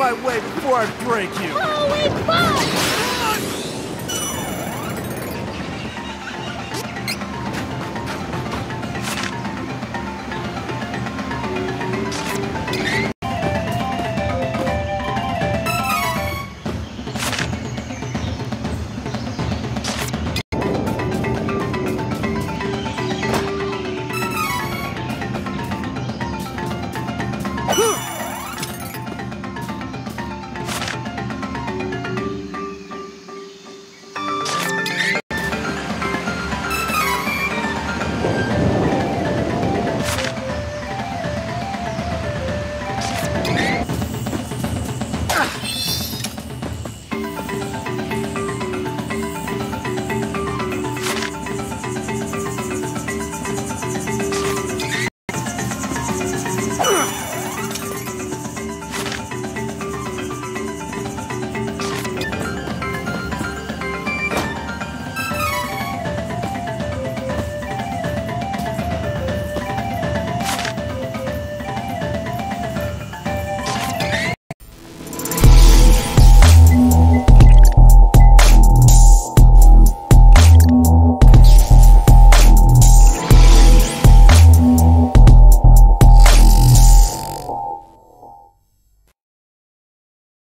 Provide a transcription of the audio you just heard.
my way before I break you! Oh!